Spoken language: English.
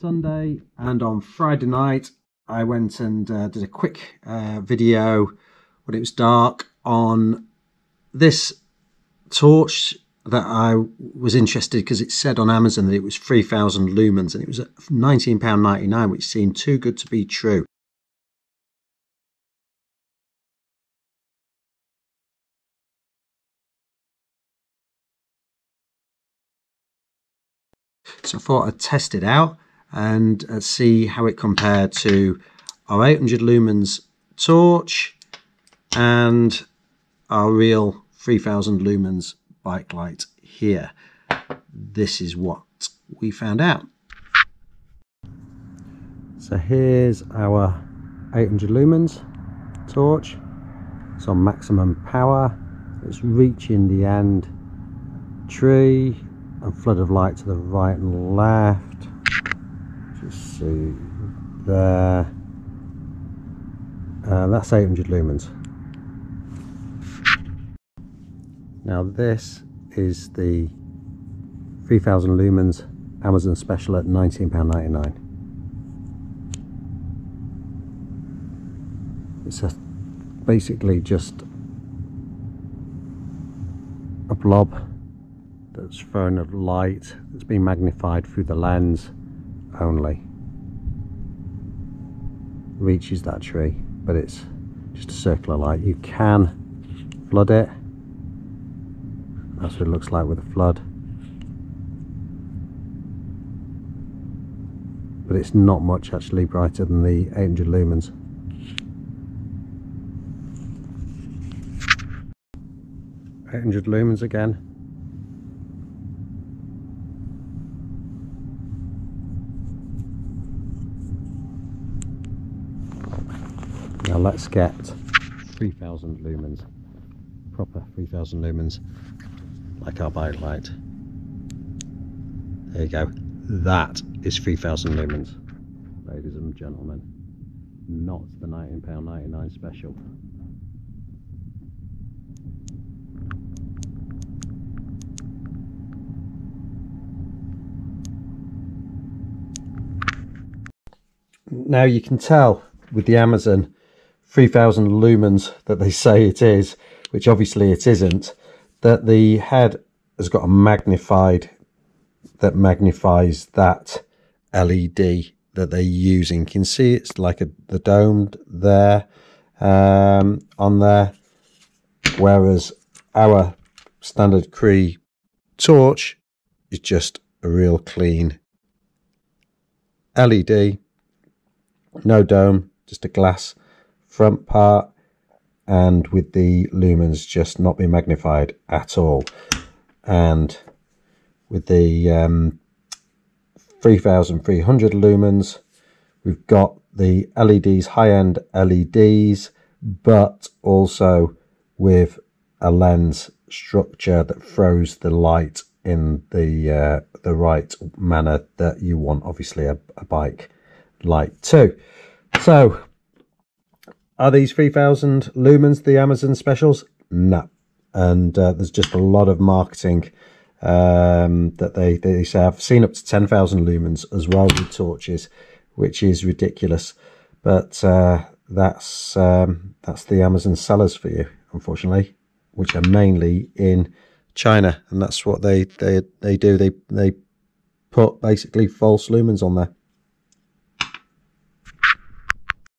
Sunday and on Friday night I went and uh, did a quick uh, video when it was dark on this torch that I was interested because it said on Amazon that it was 3000 lumens and it was at £19.99 which seemed too good to be true. So I thought I'd test it out and uh, see how it compared to our 800 lumens torch and our real 3000 lumens bike light here. This is what we found out. So here's our 800 lumens torch. It's on maximum power. It's reaching the end tree and flood of light to the right and left. Just see there. Uh, that's 800 lumens. Now this is the 3000 lumens Amazon special at £19.99. It's a, basically just a blob that's thrown of light that's been magnified through the lens only. Reaches that tree, but it's just a circular light. You can flood it. That's what it looks like with a flood. But it's not much actually brighter than the 800 lumens. Eight hundred lumens again. Now let's get 3000 lumens, proper 3000 lumens, like our bike light. There you go. That is 3000 lumens, ladies and gentlemen. Not the £19.99 special. Now you can tell with the Amazon 3000 lumens that they say it is, which obviously it isn't, that the head has got a magnified, that magnifies that LED that they're using. You can see it's like a, the domed there, um, on there, whereas our standard Cree torch is just a real clean LED, no dome, just a glass front part and with the lumens just not being magnified at all. And with the um, 3300 lumens we've got the LEDs high-end LEDs but also with a lens structure that throws the light in the uh, the right manner that you want obviously a, a bike light too. So are these 3000 lumens the Amazon specials? No. And uh, there's just a lot of marketing um, that they, they say. I've seen up to 10,000 lumens as well with torches, which is ridiculous. But uh, that's um, that's the Amazon sellers for you, unfortunately, which are mainly in China, and that's what they they they do. They they put basically false lumens on there.